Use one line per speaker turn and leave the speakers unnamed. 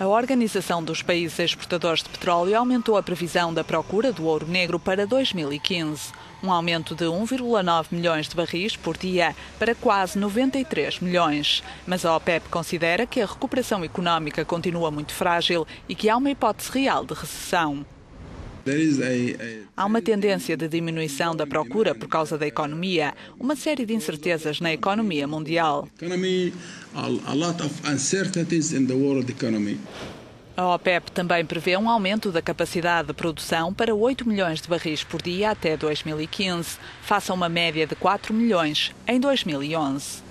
A Organização dos Países Exportadores de Petróleo aumentou a previsão da procura do ouro negro para 2015, um aumento de 1,9 milhões de barris por dia para quase 93 milhões. Mas a OPEP considera que a recuperação económica continua muito frágil e que há uma hipótese real de recessão. Há uma tendência de diminuição da procura por causa da economia, uma série de incertezas na economia mundial. A OPEP também prevê um aumento da capacidade de produção para 8 milhões de barris por dia até 2015, face a uma média de 4 milhões em 2011.